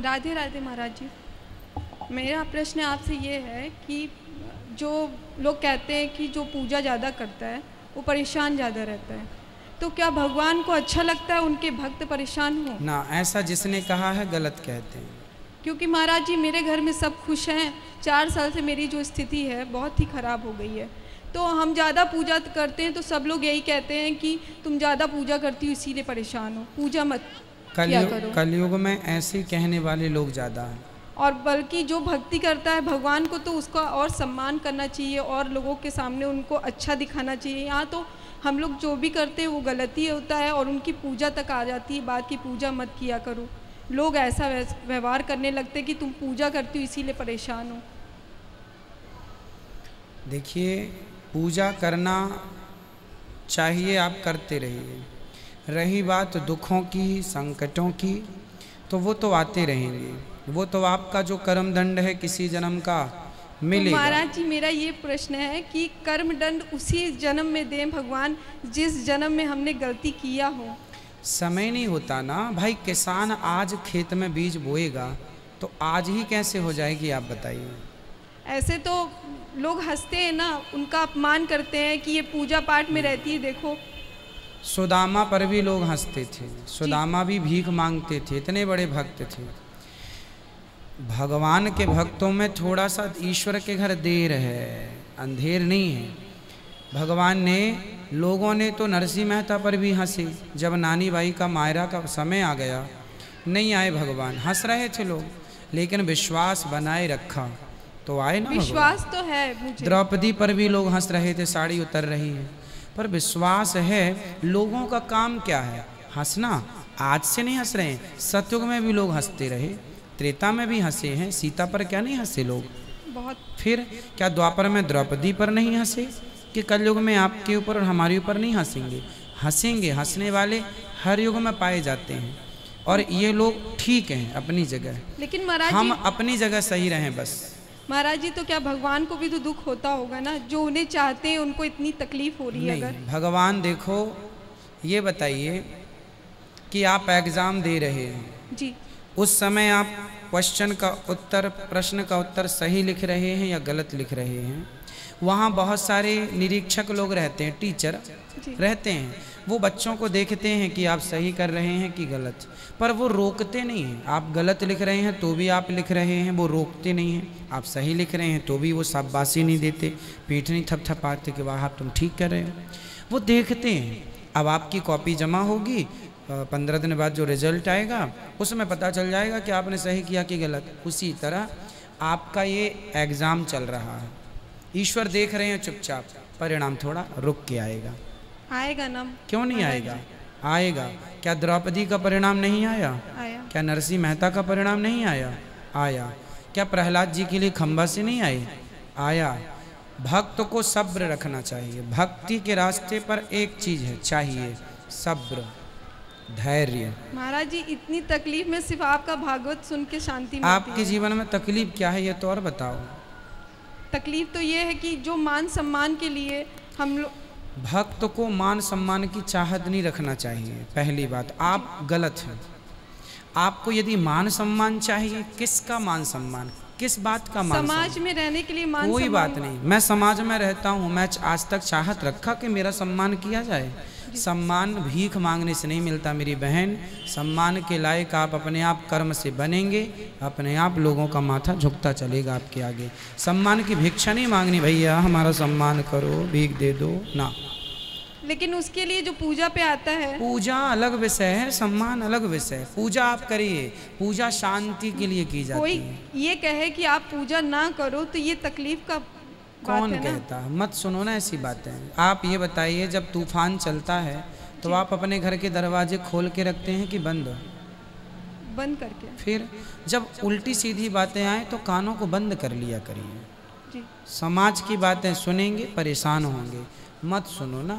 राधे राधे महाराज जी। मेरा प्रश्न आपसे ये है कि जो लोग कहते हैं कि जो पूजा ज़्यादा करता है वो परेशान ज़्यादा रहता है। तो क्या भगवान को अच्छा लगता है उनके भक्त परेशान हो? ना ऐसा जिसने कहा है गलत कहते हैं। क्योंकि महाराज जी मेरे घर में सब खुश हैं। चार साल से मेरी जो स्थिति है बहुत ही ख़राब हो गई है। तो हम ज़्यादा पूजा करते हैं तो सब लोग यही कहते हैं कि तुम ज़्यादा पूजा करती हो इसीलिए परेशान हो। पूजा मत कलयुग कलयुग में ऐसे कहने वाले लोग ज़्यादा हैं। और बल्कि जो भक्ति करता है भगवान को तो उसका और सम्मान करना चाहिए और लोगों के सामने उनको अच्छा दिखाना चाहिए। यहाँ तो हम लोग जो भी करते हैं वो गलती होता है और उनकी पूजा तक आ जाती है। बात की पूजा मत किया करो। लोग ऐसा व्यवहार करने लगते कि तुम पूजा करती हो इसीलिए परेशान हो। देखिए पूजा करना चाहिए आप करते रहिए। रही बात दुखों की संकटों की तो वो तो आते रहेंगे। वो तो आपका जो कर्म दंड है किसी जन्म का तो मिलेगा महाराज जी मेरा ये प्रश्न है कि कर्म दंड उसी जन्म में दें भगवान जिस जन्म में हमने गलती किया हो। समय नहीं होता ना। भाई किसान आज खेत में बीज बोएगा तो आज ही कैसे हो जाएगी आप बताइए। ऐसे तो लोग हँसते हैं ना उनका अपमान करते हैं कि ये पूजा पाठ में रहती है देखो। सुदामा पर भी लोग हँसते थे। सुदामा भी भीख मांगते थे इतने बड़े भक्त थे। भगवान के भक्तों में थोड़ा सा ईश्वर के घर देर है अंधेर नहीं है। भगवान ने लोगों ने तो नरसिंह मेहता पर भी हंसे। जब नानी बाई का मायरा का समय आ गया नहीं आए भगवान। हंस रहे थे लोग लेकिन विश्वास बनाए रखा। तो आए ना विश्वास तो है द्रौपदी पर भी लोग हंस रहे थे साड़ी उतर रही है। पर विश्वास है लोगों का काम क्या है? हंसना? आज से नहीं हंस रहे हैं। सतयुग में भी लोग हँसते रहे। त्रेता में भी हंसे हैं। सीता पर क्या नहीं हंसे लोग? बहुत। फिर क्या द्वापर में द्रौपदी पर नहीं हंसे? कि कलयुग में आपके ऊपर और हमारे ऊपर नहीं हंसेंगे? हंसेंगे। हंसने वाले हर युग में पाए जाते हैं। और ये लोग ठीक हैं अपनी जगह। लेकिन महाराज हम अपनी जगह सही रहें बस। महाराज जी तो क्या भगवान को भी तो दुख होता होगा ना? जो उन्हें चाहते हैं उनको इतनी तकलीफ़ हो रही है अगर। भगवान देखो ये बताइए कि आप एग्ज़ाम दे रहे हैं। जी। उस समय आप क्वेश्चन का उत्तर प्रश्न का उत्तर सही लिख रहे हैं या गलत लिख रहे हैं? वहाँ बहुत सारे निरीक्षक लोग रहते हैं टीचर। रहते हैं। वो बच्चों को देखते हैं कि आप सही कर रहे हैं कि गलत। पर वो रोकते नहीं हैं। आप गलत लिख रहे हैं तो भी आप लिख रहे हैं। वो रोकते नहीं हैं। आप सही लिख रहे हैं तो भी वो शाबाशी नहीं देते। पीठ नहीं थपथपाते कि वाह, आप तुम ठीक कर रहे हो। वो देखते हैं। अब आपकी कॉपी जमा होगी पंद्रह दिन बाद जो रिज़ल्ट आएगा, उसमें पता चल जाएगा कि आपने सही किया कि गलत। उसी तरह आपका ये एग्ज़ाम चल रहा है। ईश्वर देख रहे हैं चुपचाप। परिणाम थोड़ा रुक के आएगा। आएगा ना। क्यों नहीं आएगा। आएगा? क्या द्रौपदी का परिणाम नहीं आया? आया। क्या नरसिंह मेहता का परिणाम नहीं आया? आया। क्या प्रहलाद जी के लिए खंबा से नहीं आए आया। भक्त को सब्र रखना चाहिए। भक्ति के रास्ते पर एक चीज़ है चाहिए सब्र धैर्य। महाराज जी इतनी तकलीफ़ में सिर्फ़ आपका भागवत सुन के शांति आपके जीवन में तकलीफ़ क्या है ये तो और बताओ। तकलीफ़ तो ये है कि जो मान सम्मान के लिए हम लोग भक्त को मान सम्मान की चाहत नहीं रखना चाहिए। पहली बात आप गलत हैं। आपको यदि मान सम्मान चाहिए किसका मान सम्मान? किस बात का मान समाज में रहने के लिए मान कोई बात नहीं। मैं समाज में रहता हूँ मैं आज तक चाहत रखा कि मेरा सम्मान किया जाए। सम्मान भीख मांगने से नहीं मिलता मेरी बहन। सम्मान के लायक आप अपने आप कर्म से बनेंगे अपने आप लोगों का माथा झुकता चलेगा आपके आगे। सम्मान की भिक्षा नहीं मांगनी भैया हमारा सम्मान करो भीख दे दो। ना। लेकिन उसके लिए जो पूजा पे आता है। पूजा अलग विषय है सम्मान अलग विषय है। पूजा आप करिए पूजा शांति के लिए की जाती कोई है। ये कहे कि आप पूजा ना करो तो ये तकलीफ़ का कौन कहता है मत सुनो ना ऐसी बातें। आप ये बताइए जब तूफ़ान चलता है तो आप अपने घर के दरवाजे खोल के रखते हैं कि बंद? बंद करके। फिर जब उल्टी सीधी बातें आए तो कानों को बंद कर लिया करिए। समाज की बातें सुनेंगे परेशान होंगे। मत सुनो ना।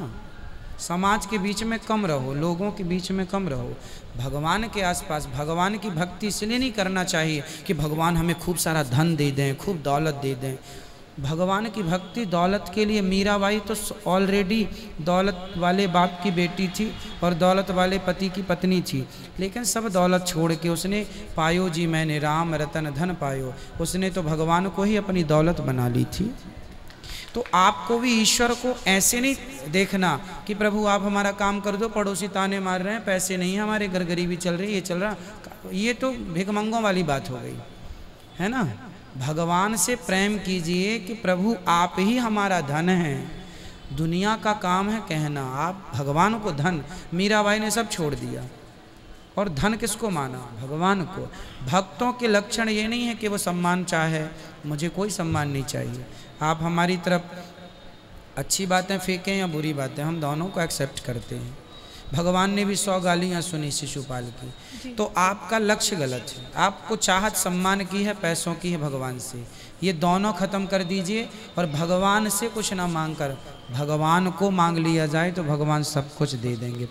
समाज के बीच में कम रहो लोगों के बीच में कम रहो। भगवान के आसपास भगवान की भक्ति इसलिए नहीं करना चाहिए कि भगवान हमें खूब सारा धन दे दें खूब दौलत दे दें। भगवान की भक्ति, दौलत के लिए मीराबाई तो ऑलरेडी दौलत वाले बाप की बेटी थी और दौलत वाले पति की पत्नी थी। लेकिन सब दौलत छोड़ के उसने पायो, जी मैंने राम रतन धन पायो। उसने तो भगवान को ही अपनी दौलत बना ली थी। तो आपको भी ईश्वर को ऐसे नहीं देखना कि प्रभु आप हमारा काम कर दो, पड़ोसी ताने मार रहे हैं, पैसे नहीं हमारे घर गरीबी चल रही ये चल रहा। ये तो भिकमंगों वाली बात हो गई। है ना? भगवान से प्रेम कीजिए कि प्रभु आप ही हमारा धन है। दुनिया का काम है कहना, आप भगवान को धन, मीराबाई ने सब छोड़ दिया। और धन किसको माना? भगवान को। भक्तों के लक्षण ये नहीं है कि वो सम्मान चाहे, मुझे कोई सम्मान नहीं चाहिए। आप हमारी तरफ़ अच्छी बातें फेंकें या बुरी बातें, हम दोनों को एक्सेप्ट करते हैं। भगवान ने भी सौ गालियाँ सुनी शिशुपाल की। तो आपका लक्ष्य गलत है। आपको चाहत सम्मान की है पैसों की है भगवान से। ये दोनों खत्म कर दीजिए और भगवान से कुछ ना मांग कर भगवान को मांग लिया जाए तो भगवान सब कुछ दे देंगे।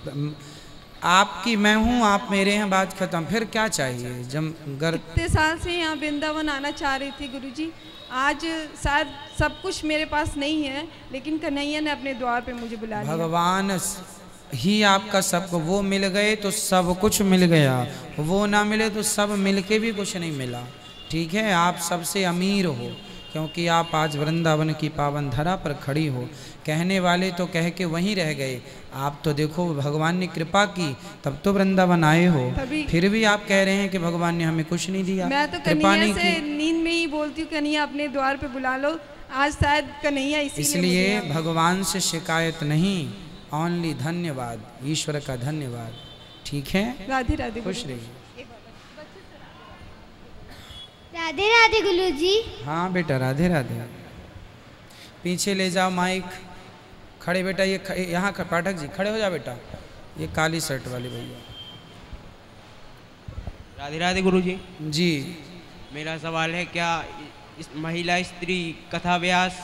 आपकी मैं हूँ आप मेरे हैं बात खत्म। फिर क्या चाहिए? जब घर इतने साल से यहाँ वृंदावन आना चाह रही थी गुरुजी। आज शायद सब कुछ मेरे पास नहीं है लेकिन कन्हैया ने अपने द्वार पे मुझे बुला लिया। भगवान ही आपका सब वो मिल गए तो सब कुछ मिल गया। वो ना मिले तो सब मिल के भी कुछ नहीं मिला। ठीक है? आप सबसे अमीर हो क्योंकि आप आज वृंदावन की पावन धरा पर खड़ी हो। कहने वाले तो कह के वहीं रह गए। आप तो देखो भगवान ने कृपा की तब तो वृंदावन आए हो। फिर भी आप कह रहे हैं कि भगवान ने हमें कुछ नहीं दिया। मैं तो कृपा नहीं से नींद में ही बोलती हूँ कन्हैया अपने द्वार पे बुला लो। आज शायद कन्हैया इसलिए भगवान से शिकायत नहीं। ओनली धन्यवाद ईश्वर का धन्यवाद। ठीक है? राधे राधे खुश रहिए। राधे राधे गुरु जी हाँ बेटा राधे राधे। पीछे ले जाओ माइक। खड़े बेटा ये यहाँ पाठक जी खड़े हो जाओ बेटा। ये काली शर्ट वाले भैया। राधे राधे गुरु जी जी। मेरा सवाल है क्या इस महिला स्त्री कथा व्यास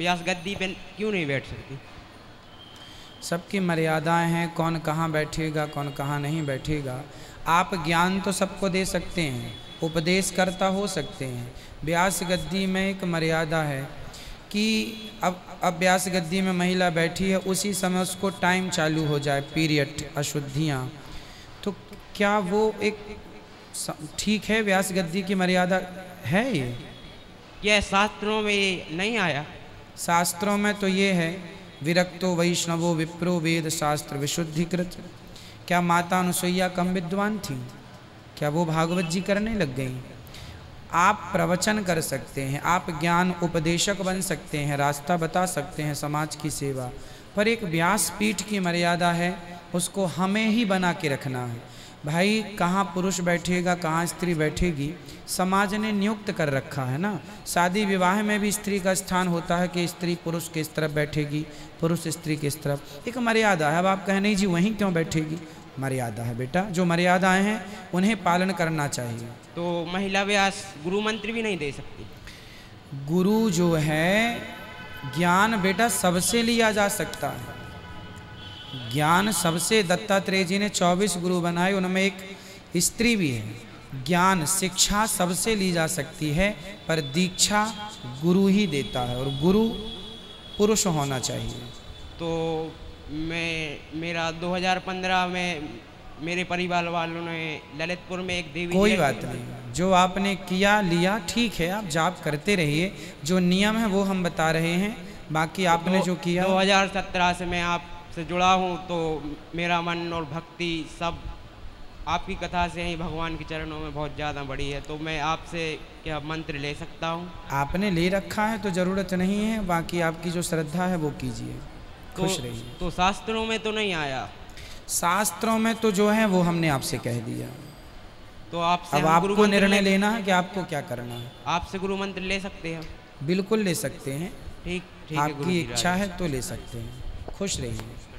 व्यास गद्दी पे क्यों नहीं बैठ सकती? सबकी मर्यादाएँ हैं कौन कहाँ बैठेगा कौन कहाँ नहीं बैठेगा। आप ज्ञान तो सबको दे सकते हैं उपदेश करता हो सकते हैं। व्यास गद्दी में एक मर्यादा है कि अब अब व्यास गद्दी में महिला बैठी है उसी समय उसको टाइम चालू हो जाए पीरियड अशुद्धियाँ। तो क्या वो एक ठीक है व्यास गद्दी की मर्यादा है ये? यह शास्त्रों में नहीं आया। शास्त्रों में तो ये है, विरक्तो वैष्णवो विप्रो वेद शास्त्र विशुद्धिकृत। क्या माता अनुसुईया कम विद्वान थी? क्या वो भागवत जी करने लग गई? आप प्रवचन कर सकते हैं, आप ज्ञान उपदेशक बन सकते हैं, रास्ता बता सकते हैं समाज की सेवा। पर एक व्यास पीठ की मर्यादा है, उसको हमें ही बना के रखना है। भाई कहाँ पुरुष बैठेगा कहाँ स्त्री बैठेगी? समाज ने नियुक्त कर रखा है ना? शादी विवाह में भी स्त्री का स्थान होता है कि स्त्री पुरुष किस तरफ़ बैठेगी पुरुष स्त्री किस तरफ़? एक मर्यादा है अब आप कह नहीं जी वहीं क्यों बैठेगी? मर्यादा है बेटा जो मर्यादाएँ हैं उन्हें पालन करना चाहिए। तो महिला व्यास गुरु मंत्र भी नहीं दे सकती? गुरु जो है ज्ञान बेटा सबसे लिया जा सकता है। ज्ञान सबसे दत्तात्रेय जी ने 24 गुरु बनाए उनमें एक स्त्री भी है। ज्ञान शिक्षा सबसे ली जा सकती है पर दीक्षा गुरु ही देता है और गुरु पुरुष होना चाहिए। तो मैं मेरा 2015 में मेरे परिवार वालों ने ललितपुर में एक देवी कोई बात नहीं जो आपने किया लिया ठीक है आप जाप करते रहिए जो नियम है वो हम बता रहे हैं बाकी आपने दो, जो किया 2017 से मैं आपसे जुड़ा हूँ तो मेरा मन और भक्ति सब आपकी कथा से ही भगवान के चरणों में बहुत ज़्यादा बड़ी है। तो मैं आपसे क्या मंत्र ले सकता हूँ? आपने ले रखा है तो ज़रूरत नहीं है बाकी आपकी जो श्रद्धा है वो कीजिए। तो, खुश रहिए। तो शास्त्रों में तो नहीं आया? शास्त्रों में तो जो है वो हमने आपसे कह दिया। तो आपसे अब आपको निर्णय लेना है कि आपको क्या करना है। आपसे गुरु मंत्र ले सकते हैं। बिल्कुल ले सकते हैं। ठीक आपकी इच्छा है तो ले सकते हैं। खुश रहिए।